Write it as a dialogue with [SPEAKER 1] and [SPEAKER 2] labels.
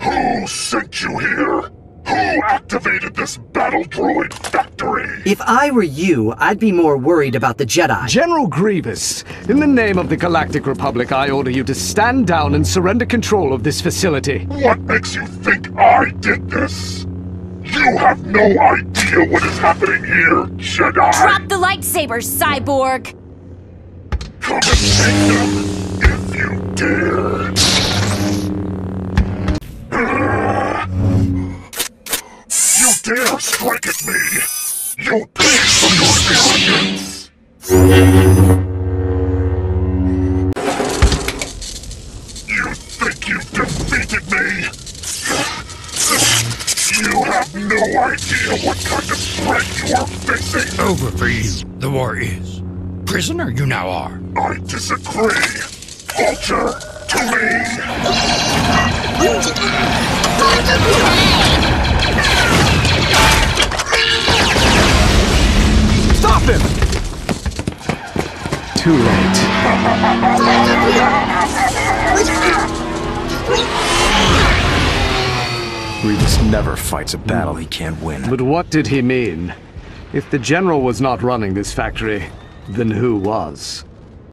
[SPEAKER 1] Who sent you here? Who activated this battle droid factory?
[SPEAKER 2] If I were you, I'd be more worried about the Jedi.
[SPEAKER 3] General Grievous, in the name of the Galactic Republic, I order you to stand down and surrender control of this facility.
[SPEAKER 1] What makes you think I did this? You have no idea what is happening here, Jedi!
[SPEAKER 4] Drop the lightsabers, cyborg!
[SPEAKER 1] Come and take dare strike at me! You'll pay for your arrogance! You think you've defeated me? You have no idea what kind of threat you are facing!
[SPEAKER 5] Over for you, the war is. Prisoner you now are.
[SPEAKER 1] I disagree! Vulture, to me!
[SPEAKER 3] Him! Too late.
[SPEAKER 6] Grievous never fights a battle he can't win.
[SPEAKER 3] But what did he mean? If the General was not running this factory, then who was?